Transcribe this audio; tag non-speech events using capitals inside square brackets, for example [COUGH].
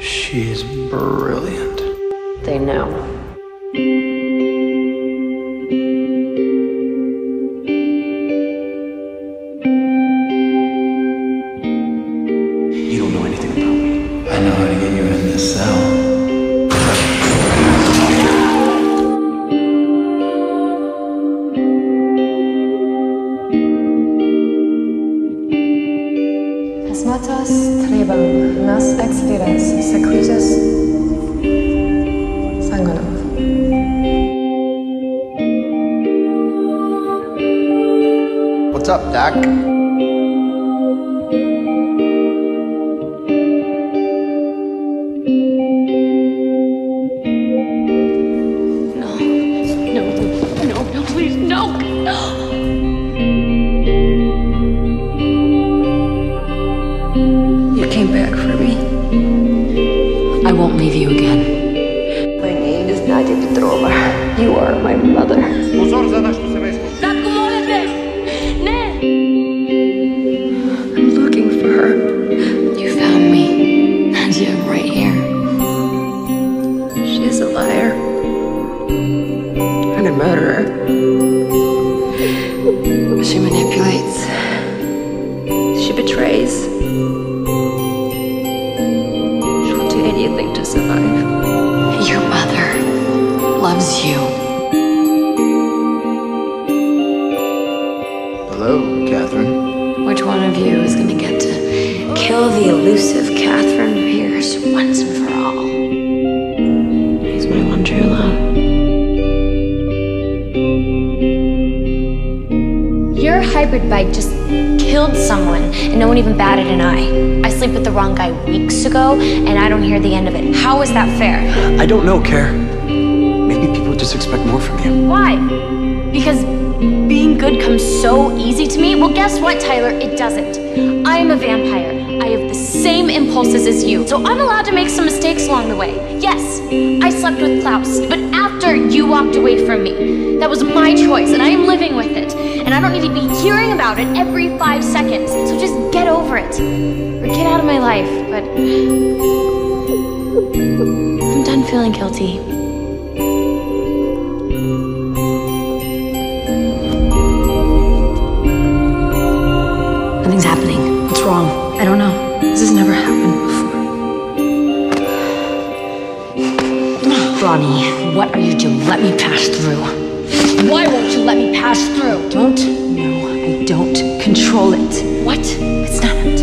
She's brilliant. They know. You don't know anything about me. I know how to get you in this cell. As matas trebam nas exviras What's up, Doc? No, no, no, please, no! You came back for me. I won't leave you again. My name is Nadia Petrova. You are my mother. A murderer. She manipulates. She betrays. She'll do anything to survive. Your mother loves you. Hello, Katherine. Which one of you is gonna get to kill the elusive Katherine Pierce once and for all? Hybrid bike just killed someone, and no one even batted an eye. I sleep with the wrong guy weeks ago, and I don't hear the end of it. How is that fair? I don't know, Care. Maybe people just expect more from you. Why? Because being good comes so easy to me? Well, guess what, Tyler? It doesn't. I am a vampire. I have the same impulses as you, so I'm allowed to make some mistakes along the way. Yes, I slept with Klaus, but you walked away from me. That was my choice, and I am living with it. And I don't need to be hearing about it every five seconds, so just get over it. Or get out of my life, but. I'm done feeling guilty. Nothing's happening. What's wrong? I don't know. This has never happened before. [SIGHS] Bonnie, what are you doing? Let me pass through. Why won't you let me pass through? Don't. No, I don't control it. What? It's not.